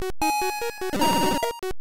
ハハハハ!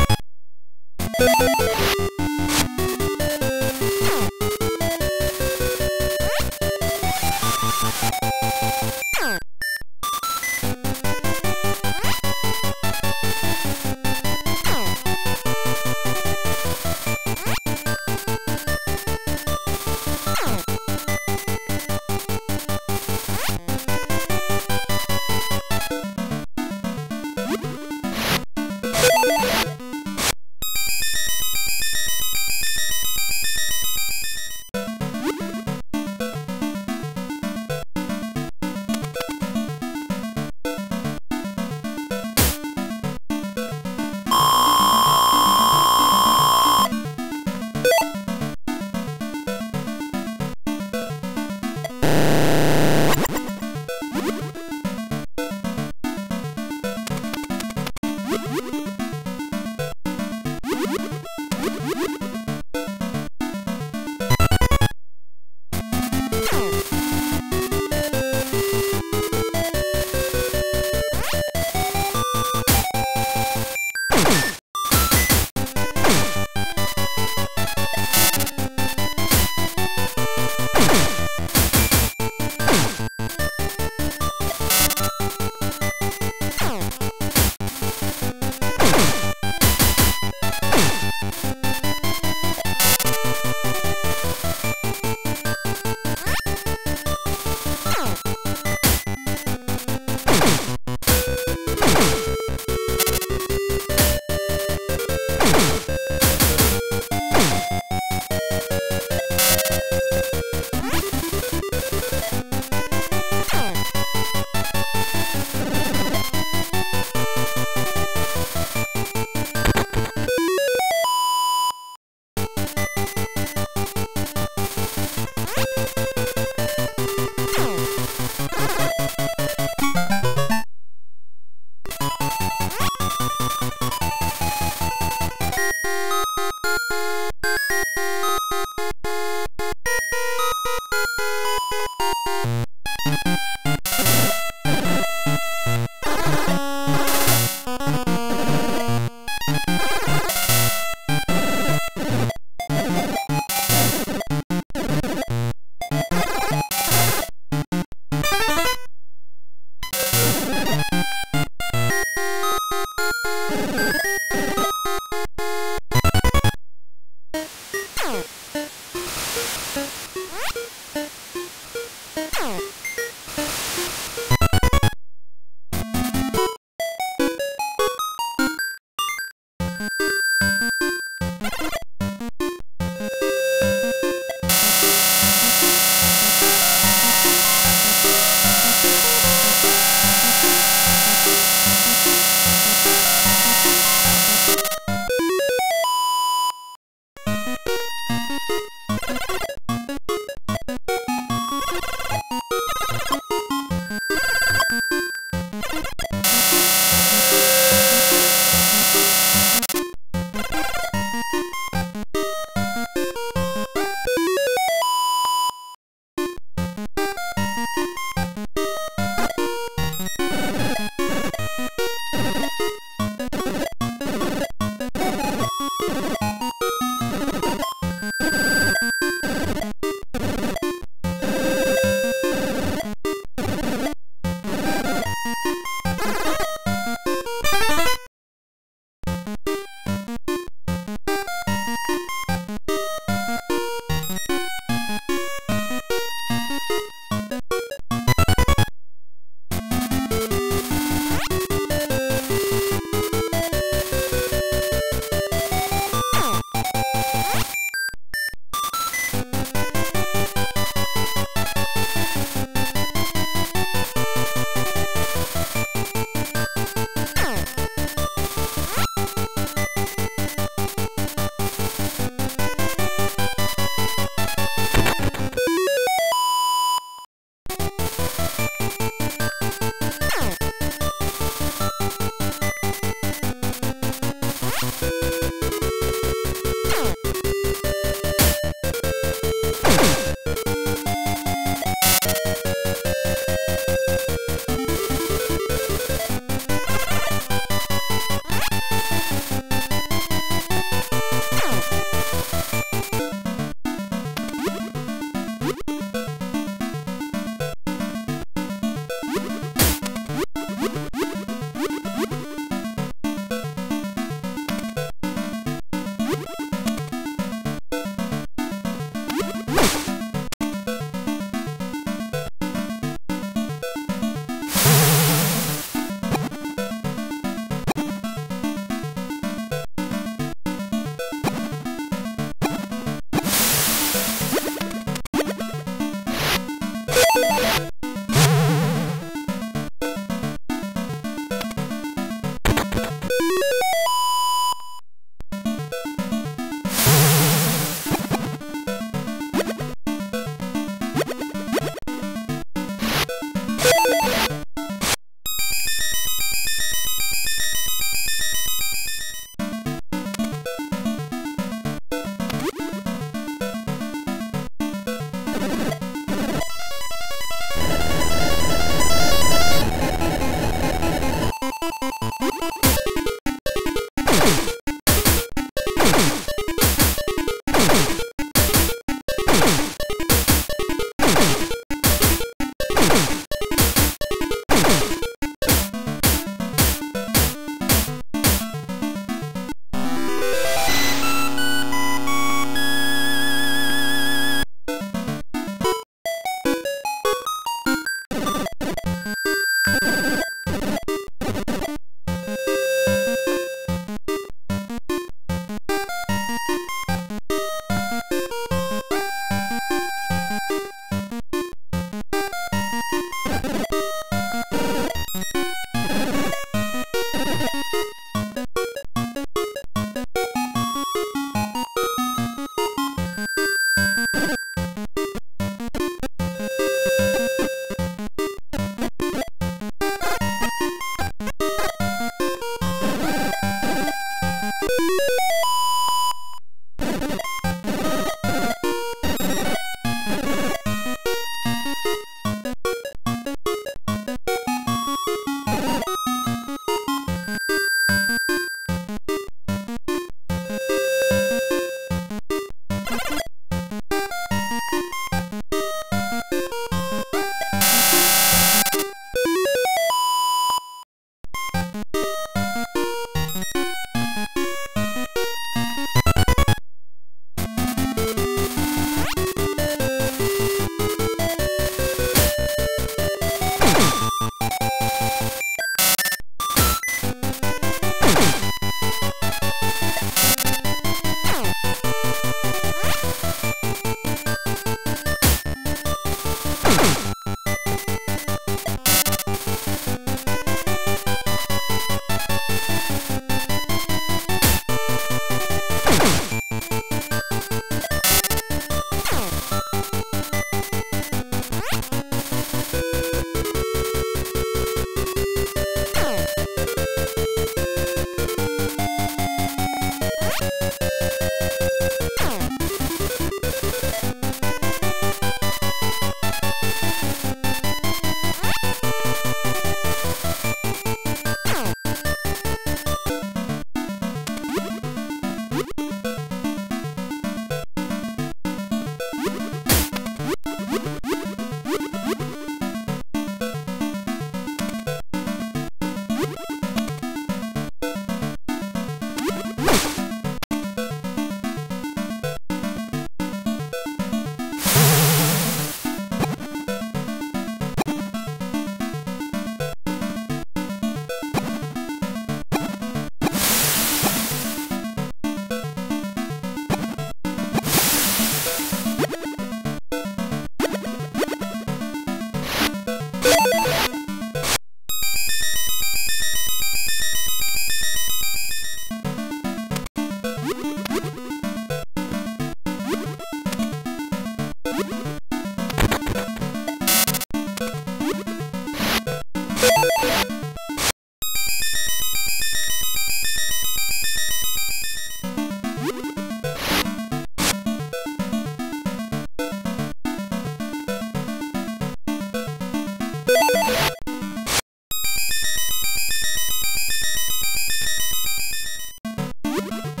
What?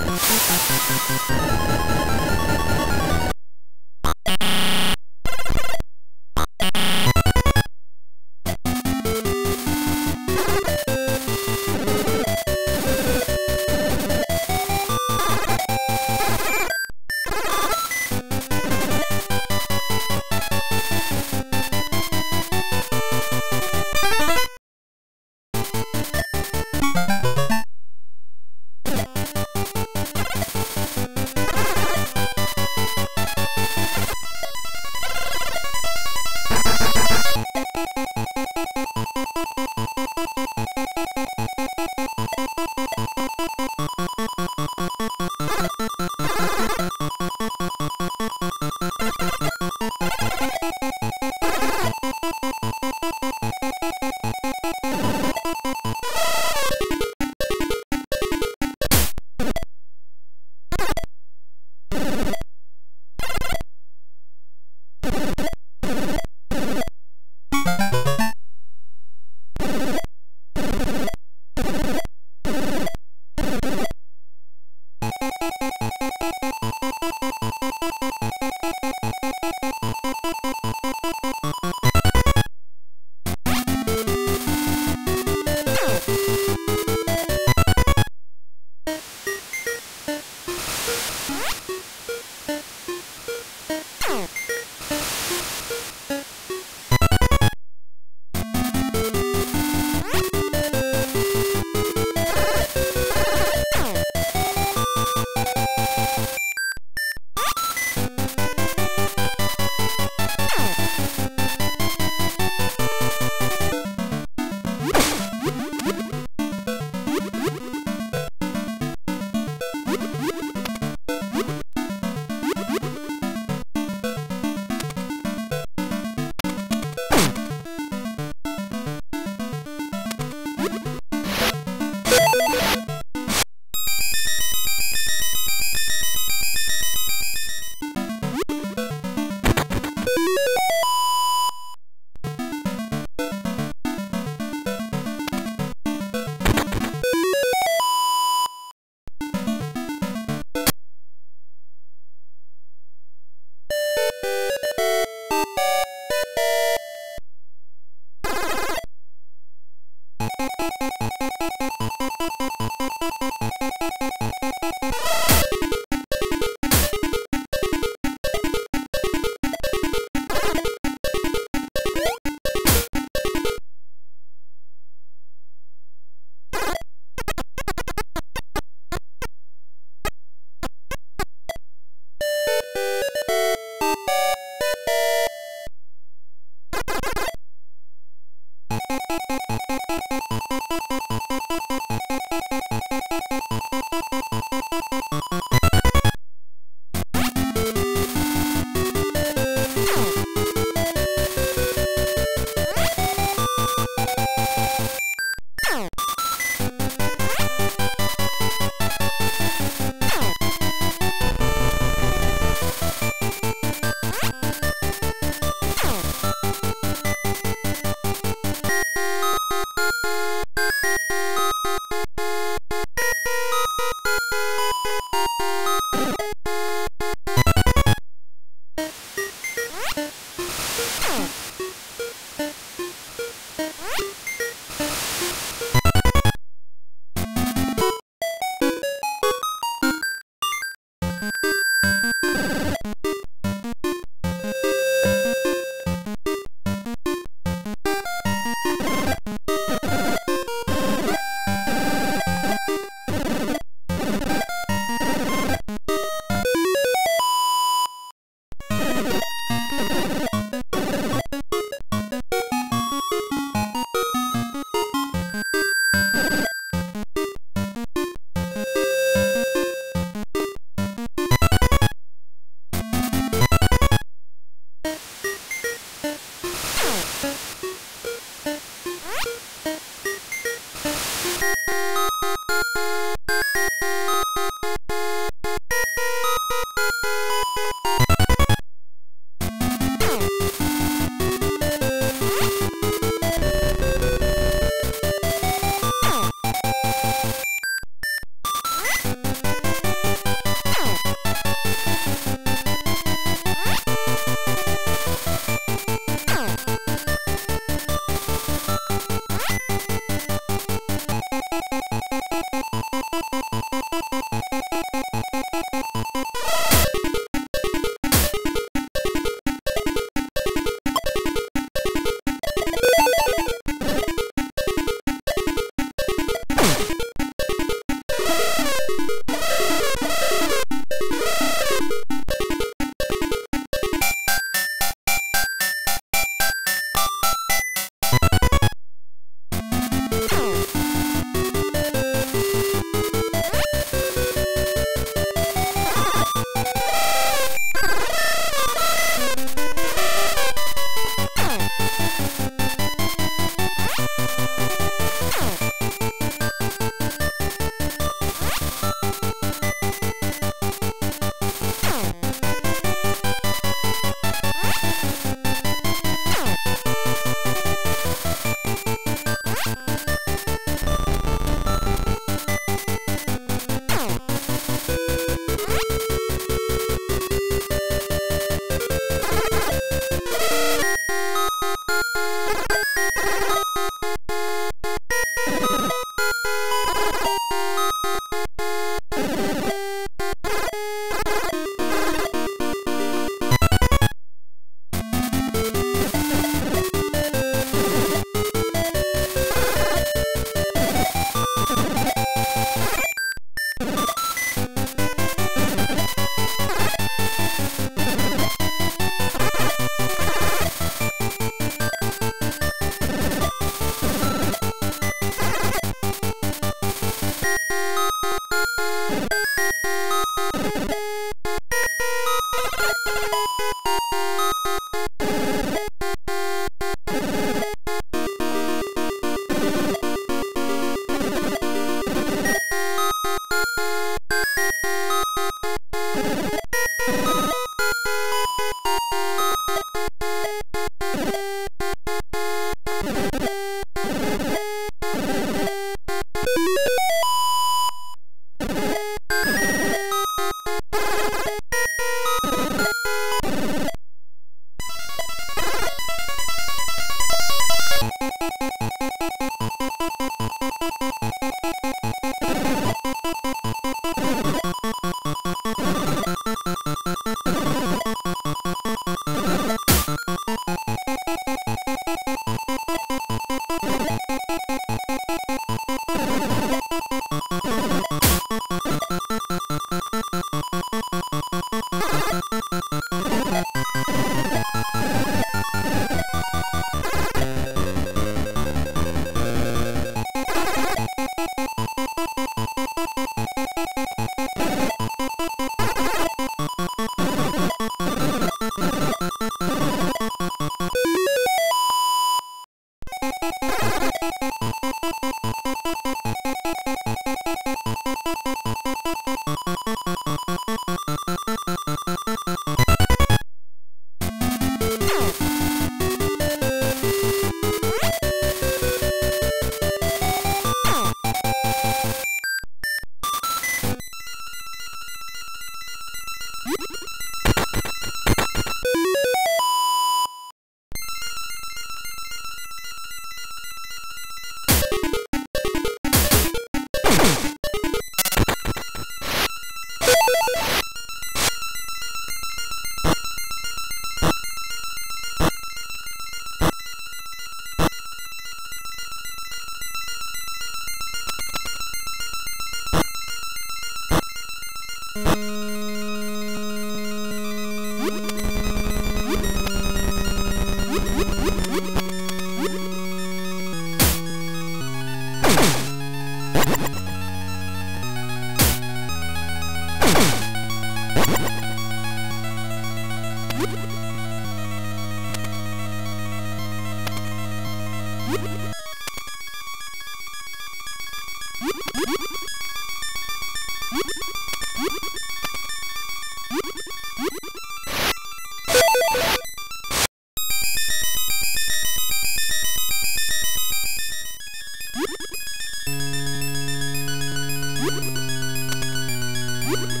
You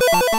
Bye.